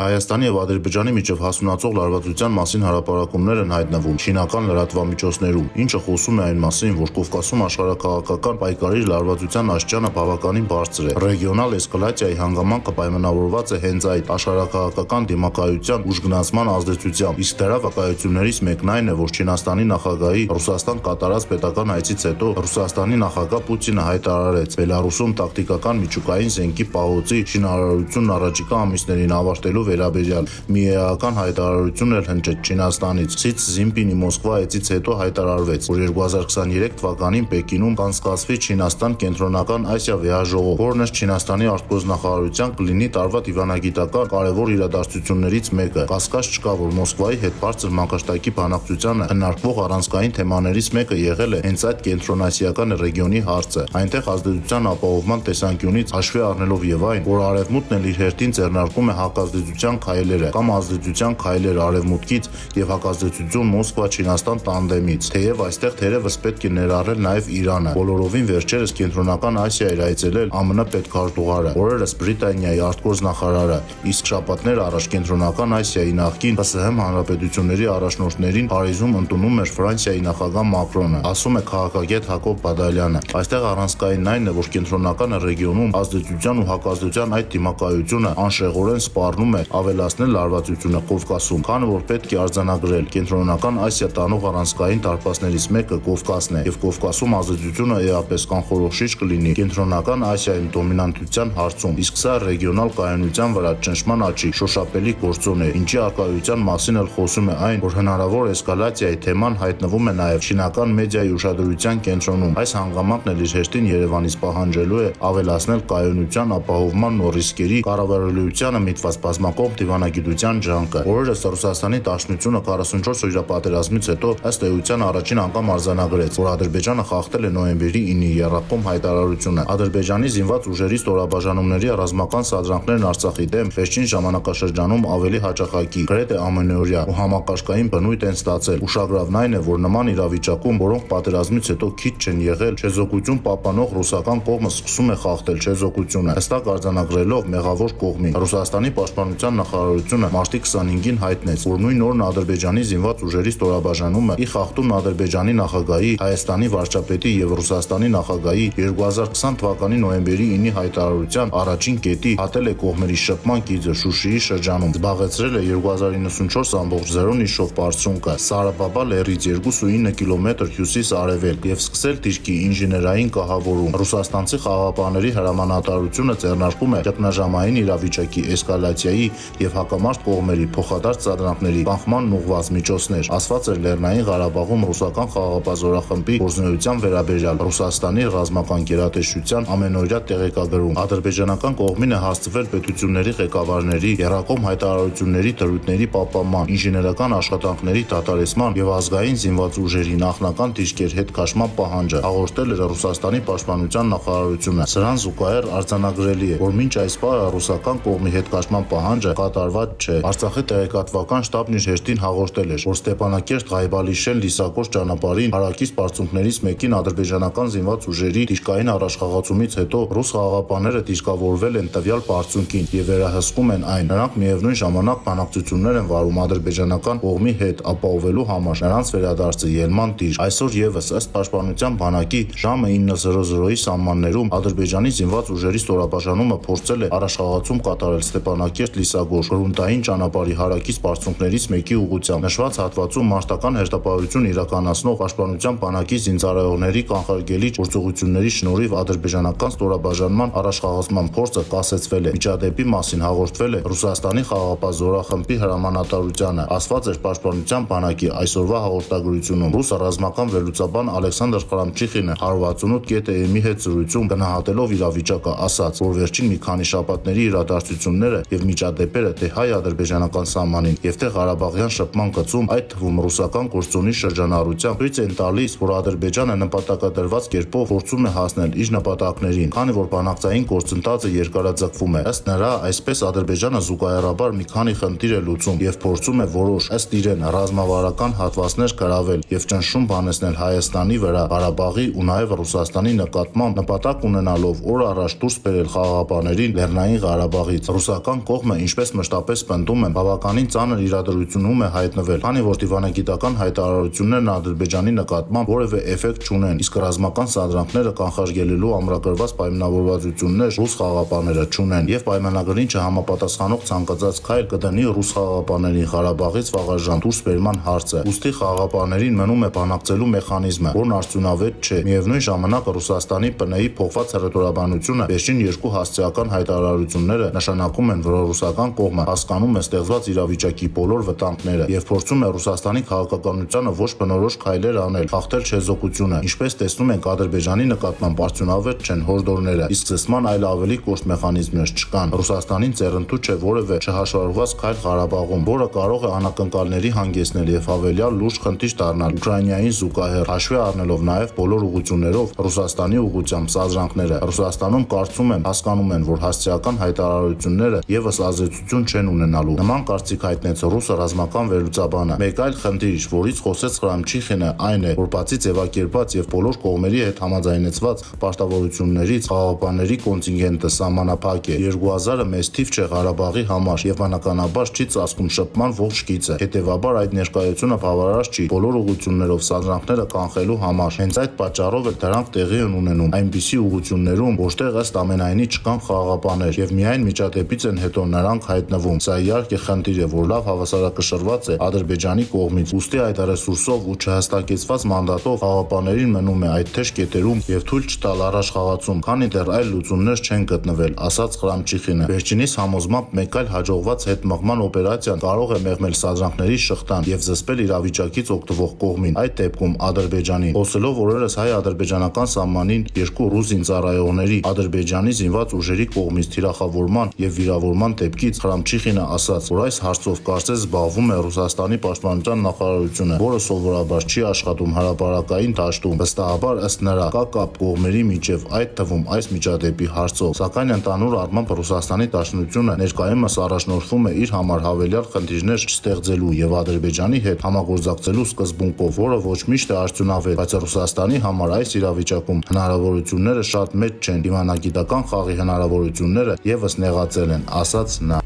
Հայաստանի եւ Ադրբեջանի միջև հասունացող լարվածության մասին հրապարակումներ են հայտնվում չինական լրատվամիջոցներում, ինչը խոսում է այն մասին, որ Կովկասում աշխարհակաղակական պայքարի լարվածության աստիճանը բավականին բարձր է։ Ռեգիոնալ էսկալացիայի հանգամանքը պայմանավորված է հենց այդ աշխարհակաղակական դիմակայության ուժգնացման ազդեցությամբ։ Իսկ դրա վկայություններից մեկն այն է, որ Չինաստանի նախագահի Ռուսաստան կատարած պետական այցից հետո Ռուսաստանի նախագահ Պուտինը հայտարարեց Բելարուսում տակտիկական միջուկային զենքի պահոցի շինարարությունն առաջիկա ամիսներին ավարտելու վերաբերյալ մի էական հայտարարություն էլ հնչեց Չինաստանից։ Սի Ցզինպինի Մոսկվա այցից հետո հայտարարվեց, որ 2023 թվականին Պեկինում կանցկացվի Չինաստան կենտրոնական Ասիա վեհաժողով, որն ըստ Չինաստանի արտգործնախարարության կլինի տարվա դիվանագիտական կարևոր իրադարձություններից մեկը։ Կասկած չկա, որ Մոսկվայի հետ բարձր մակարդակի բանակցությանը հնարքվող առանցքային թեմաներից մեկը եղել է հենց այդ կենտրոնասիական ռեգիոնի հարցը։ Այնտեղ ազդեցության ապահովման տեսանկյունից հաշվի առնելով եւ այն, որ արևմուտքն էլ իր հերթին ձեռնարկում է հակազդեցության քայլերը կամ ազդեցության քայլեր արևմուտքից եւ հակազդեցություն Մոսկվա-Չինաստան տանդեմից։ Թեև այստեղ թերևս պետք է ներառել նաեւ Իրանը։ Բոլորովին վերջերս կենտրոնական Ասիայր այցելել ԱՄՆ պետքարտուղարը, օրերս Բրիտանիայի արտգործնախարարը, իսկ շաբաթներ առաջ կենտրոնական Ասիայի նախկին ՊՍՀ հանրապետությունների առաջնորդներին Փարիզում ընդունում էր Ֆրանսիայի նախագահ Մակրոնը, ասում է քաղաքագետ Հակոբ Բադալյանը։ Այստեղ առանցքային այն է, որ կենտրոնական ռեգիոնում ազդեցության ու հակազդեցության այդ դիմակայությունը անշեղորեն սպառնում է ավելացնել լարվածությունը Կովկասում, քանի որ պետք է արձանագրել կենտրոնական Ասիա տանող առանցքային տարպասներից մեկը Կովկասն է, եւ Կովկասում ազդեցությունը էապես կանխորոշիչ կլինի կենտրոնական Ասիայում դոմինանտության հարցում, իսկ սա ռեգիոնալ կայունության վրա ճնշման աճի շոշափելի գործոն է, ինչի արկայության մասին էլ խոսում է այն, որ հնարավոր էսկալացիայի թեման հայտնվում է նաեւ շինական մեդիայի ուշադրության կենտրոնում։ Այս հանգամանքն էլ իր հեշտին Երևանից պահանջելու է ավելացնել կայունության ապահովման ու ռիսկերի կառավարելիությանը միտված բազմակողմ դիվանագիտության ջանքը։ Օրերս Ռուսաստանի Դաշնությունը 44 օրյա պատերազմից հետո ըստ էության առաջին անգամ արձանագրեց, որ Ադրբեջանը խախտել է նոյեմբերի 9-ի երրակում հայտարարությունը։ Ադրբեջանի զինված ուժերի ստորաբաժանումների ռազմական սադրանքներն Արցախի դեմ վերջին ժամանակաշրջանում ավելի հաճախակի, գրեթե ամենօրյա ու համակարգային բնույթ են ստացել։ Ուշագրավն այն է, որ նման իրավիճակում, որոնք պատերազմից հետո քիչ չեն եղել, չեզոքություն պահպանող ռուսական կողմը սկսում է խախտել չեզոքությունը, հստակ արձանագրելով մեղավոր կողմին։ Ռուսաստանի պաշտպանության նախարարությունը մարտի 25-ին հայտնեց, որ նույն օրն Ադրբեջանի զինված ուժերի ստորաբաժանումը ի խախտում Ադրբեջանի նախագահի, Հայաստանի վարչապետի եւ Ռուսաստանի նախագահի 2020 թվականի նոյեմբերի 9-ի հայտարարության առաջին կետի հատել է կողմերի շփման գիծը Շուշիի շրջանում, զբաղեցրել է 2094.0 իշով բարձունքը Սարաբաբա լեռից 2.9 կիլոմետր հյուսիս-արևելք եւ սկսել դիրքի ինժեներային կահավորում։ Ռուսաստանցի խաղապաների հրամանատարությունը ձեռնարկում է ճգնաժամային իրավիճակի էսկալացիայի եւ հակամարտ կողմերի փոխադարձ ծադրանքների կանխման ուղղված միջոցներ, ասված էր Լեռնային Ղարաբաղում ռուսական խաղապազորախմբի գործունեության վերաբերյալ Ռուսաստանի ռազմական գերատեսչության ամենօրյա տեղեկագրում։ Ադրբեջանական կողմին է հասցվել պետությունների ղեկավարների երակոմ հայտարարությունների դրույթների պահպանման, ինժեներական աշխատանքների դադարեցման եւ ազգային զինված ուժերի նախնական դիրքեր հետ քաշման պահանջը հաղորդել էր Ռուսաստանի պաշտպանության նախարարությունը։ Սրան զուգահեռ արձանագրելի է, որ մինչ այս պահը ռուսական կողմի հետ կաշման պահանջը կատարված չէ։ Արցախի տեղեկատվական շտաբն իր հերթին հաղորդել էր, որ Ստեփանակերտ Ղայբալիշեն Լիսակոս ճանապարհին հարակից բարձունքներից մեկին ադրբեջանական զինված ուժերի դիրքային առաջխաղացումից հետո ռուս խաղաղապանները դիրքավորվել են տվյալ բարձունքին եւ վերահսկում են այն։ Նրանք միևնույն ժամանակ բանակցություններ են վարում ադրբեջանական կողմի հետ ապահովելու համար նրանց վերադարձը ելման դիր։ Այսօր եւս ըստ պաշտպանության բանակի ժամը 9:00-ի սահմաններում ադրբեջանի զինված ուժերի ստորաբաժանումը փորձել է առաջխաղացում կատարել Ստեփանակերտ Լիսագոր գրունտային ճանապարհի հարակից բարձունքներից մեկի ուղղությամբ։ Նշված հատվածում մարտական հերթապահություն իրականացնող պաշտպանության բանակի զինծառայողների կանխարգելիչ գործողությունների շնորհիվ ադրբեջանական ստորաբաժանման առաջխաղացման փորձը կասեցվել է։ Միջադեպի մասին հաղորդվել է Ռուսաստանի խաղապահ զորախմբի հրամանատարությանը։ Ասված էր պաշտպանության բանակի այսօրվա հաղորդագրությունում։ Ռուս ռազմական վերլուծաբան Ալեքսանդր Խրամչիխինը 168.am-ի հետ զրույցում գնահատելով իրավիճակը ասաց, որ վերջին մի քանի շաբաթների իրադարձությունները եւ միջադեպերը թե հայ-ադրբեջանական սահմանին եւ թե Ղարաբաղյան շփման գծում, այդ թվում ռուսական գործոնի շրջանառությամբ ցույց են տալիս, որ Ադրբեջանը նպատակադրված կերպով փորձում է հասնել իր նպատակներին, քանի որ բանակցային գործընթացը երկարաձգվում է։ Ըստ նրա, այսպես Ադրբեջանը զուգահեռաբար մի քանի խնդիր է լուծում եւ փորձում է որոշ ըստ իրեն ռազմավարական հատվածներ գրավել եւ ճնշում բանեցնել Հայաստանի վրա, Ղարաբաղի ու նաեւ Ռուսաստանի նկատմամբ նպատակ ունենալով օր առաջ դուրս բերել խաղաղապաներին Լեռնային Ղարաբաղից։ Ռուսական կողմը ինչպես մշտապես պնդում եմ, բավականին ծանր իրադրությունում է հայտնվել, քանի որ դիվանագիտական հայտարարություններն Ադրբեջանի նկատմամբ որևէ էֆեկտ չունեն, իսկ ռազմական սադրանքները կանխարգելելու ամրագրված պայմանավորվածություններ ռուս խաղապաները չունեն եւ պայմանագրին չհամապատասխանող ցանկացած քայլ կդնի ռուս խաղապաներին Ղարաբաղից վաղաժամ դուրս բերման հարցը։ Ոստի խաղապաներին մնում է բանակցելու մեխանիզմը, որն արդյունավետ չէ։ Միևնույն ժամանակ Ռուսաստանի ՊՆ-ի փոխված հռետորաբանությունը վերջին երկու հասցեական հայտարարությունները նշանակում են, որ ռուսական կողմը հասկանում է ստեղծված իրավիճակի բոլոր վտանգները եւ փորձում է Ռուսաստանի քաղաքականությանը ոչ բնորոշ քայլեր անել, խախտել չեզոքությունը։ Ինչպես տեսնում ենք, Ադրբեջանի նկատմամբ արդյունավետ չեն հորդորները, իսկ զսման այլ ավելի կոշտ մեխանիզմներ չկան։ Ռուսաստանին ձեռնտու չէ որևէ չհաշվառված քայլ Ղարաբաղում, որը կարող է անակնկալների հանգեցնել եւ հավելյալ լուրջ խնդիր դառնալ Ուկրաինային զուգահեռ, հաշվի առնելով նաեւ բոլոր ուղություններով Ռուսաստանի ուղությամբ սազրանքները։ Ռուսաստանում կարծում եմ հասկանում են, որ հասցեական հայտարարությունները եւս ազդեցություն չեն ունենալու։ Նման կարծիք հայտնեց ռուսը ռազմական վերլուծաբանը։ Մեկ այլ խնդիր, որից խոսեց Խրամչիխինը, այն է, որ բացի ձևակերպված եւ բոլոր կողմերի հետ համաձայնեցված պարտավորություններից խաղապաների կոնտինգենտը սահմանափակ է։ 2000-ը մեծ թիվ չէ Ղարաբաղի համար եւ բնականաբար չի ծածկում շփման ողջ գիծը։ Հետևաբար այդ ներկայությունը բավարար չի բոլոր ուղություններով սադրանքները կանխելու համար։ Հենց այդ պատճառով էլ դրանք տեղի են ունենում այնպիսի ուղություններում, որտեղ ըստ ամենայնի չկան խաղապաներ եւ միայն միջադեպից են հետո նրանք հայտնվում։ Սա իհարկե խնդիր է, որ լավ հավասարակշռված է Ադրբեջանի կողմից։ Ոստի այդ ռեսուրսով ու չհստակեցված մանդատով խաղապաներին մնում է այդ թեժ կետերում եւ թույլ չտալ առաջ խաղացում, քանի դեռ այլ լուծումներ չեն գտնվել, ասաց Խրամչիխինը։ Վերջինիս համոզմամբ մեկ այլ հաջողված հետմղման օպերացիան կարող է մեղմել սադրանքների շղթան եւ զսպել իրավիճակից օգտվող կողմին, այդ դեպքում Ադրբեջանին։ Խոսելով օրերս հայ-ադրբեջանական սահմանին երկու ռուս զինծառայողների Ադրբեջանի զինված ուժերի կողմից թիրախավորման եւ վիրավորման դեպքից Խրամչիխինը ասաց, որ այս հարցով կարծես զբաղվում է Ռուսաստանի պաշտպանության նախարարությունը, որը սովորաբար չի աշխատում հարաբարակային դաշտում։ Վստահաբար ըստ նրա կա կապ կողմերի միջև, այդ թվում այս միջադեպի հարցով։ Սակայն ընդհանուր առմամբ Ռուսաստանի Դաշնությունը ներկայումս առաջնորդվում է իր համար հավելյալ խնդիրներ չստեղծելու եւ Ադրբեջանի հետ համագործակցելու սկզբունքով, որը ոչ միշտ է արդյունավետ, բայց Ռուսաստանի համար այս իրավիճակում հնարավորությունները շատ մեծ չեն։ Դիվանագիտական խաղի հնարավորությունները եւս նեղացել են, ասաց նա։